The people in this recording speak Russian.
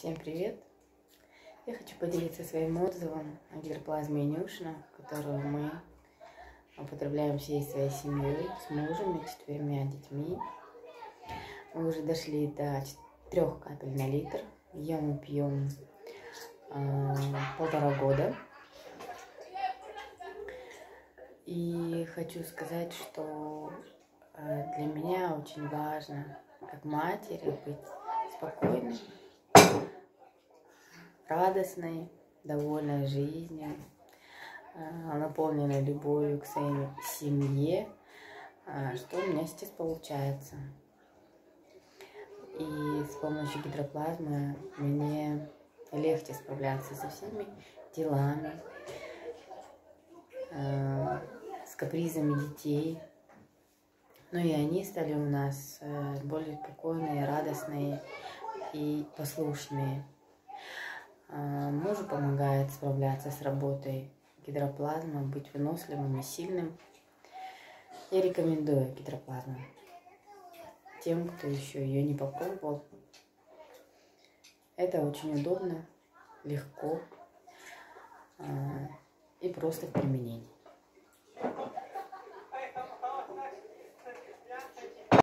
Всем привет! Я хочу поделиться своим отзывом о гидроплазме Инюшина, которую мы употребляем всей своей семьей, с мужем и четырьмя детьми. Мы уже дошли до трех капель на литр. Ем и пьем э, полтора года. И хочу сказать, что э, для меня очень важно, как матери, быть спокойной, радостной, довольной жизнью, э, наполненной любовью к своей семье, э, что у меня сейчас получается. И с помощью гидроплазмы мне легче справляться со всеми делами, э, с капризами детей. Ну и они стали у нас более спокойные, радостные и послушные. Мужу помогает справляться с работой гидроплазма, быть выносливым и сильным. Я рекомендую гидроплазму тем, кто еще ее не попробовал. Это очень удобно, легко а, и просто в применении.